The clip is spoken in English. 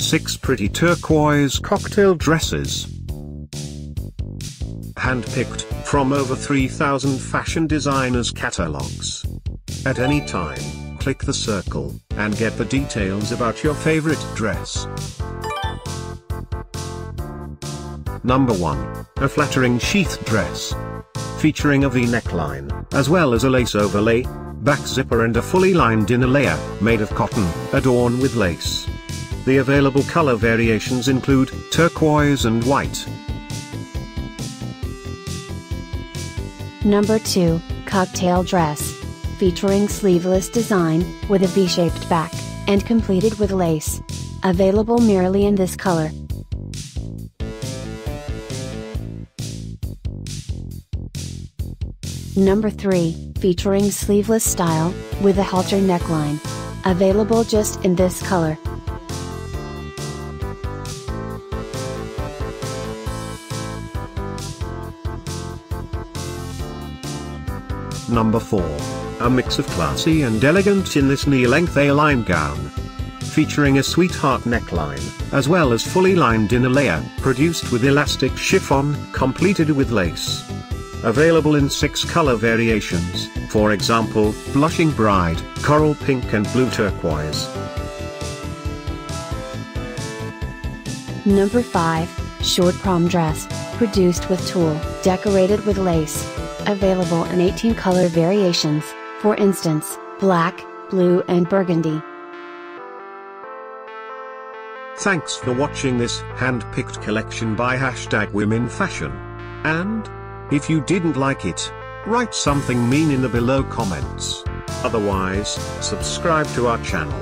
6 pretty turquoise cocktail dresses. Handpicked from over 3,000 fashion designers' catalogs. At any time, click the circle and get the details about your favorite dress. Number 1. A flattering sheath dress. Featuring a V neckline, as well as a lace overlay, back zipper and a fully lined inner layer, made of cotton, adorned with lace. The available color variations include turquoise and white. Number 2, Cocktail Dress. Featuring sleeveless design, with a V-shaped back, and completed with lace. Available merely in this color. Number 3, featuring sleeveless style, with a halter neckline. Available just in this color. Number 4. A mix of classy and elegant in this knee-length A-line gown. Featuring a sweetheart neckline, as well as fully lined inner layer, produced with elastic chiffon, completed with lace. Available in six color variations, for example, blushing bride, coral pink and blue turquoise. Number 5, Short Prom Dress, produced with tulle, decorated with lace. Available in 18 color variations, for instance, black, blue and burgundy. Thanks for watching this hand-picked collection by hashtag women fashion. And, if you didn't like it, write something mean in the below comments. Otherwise, subscribe to our channel.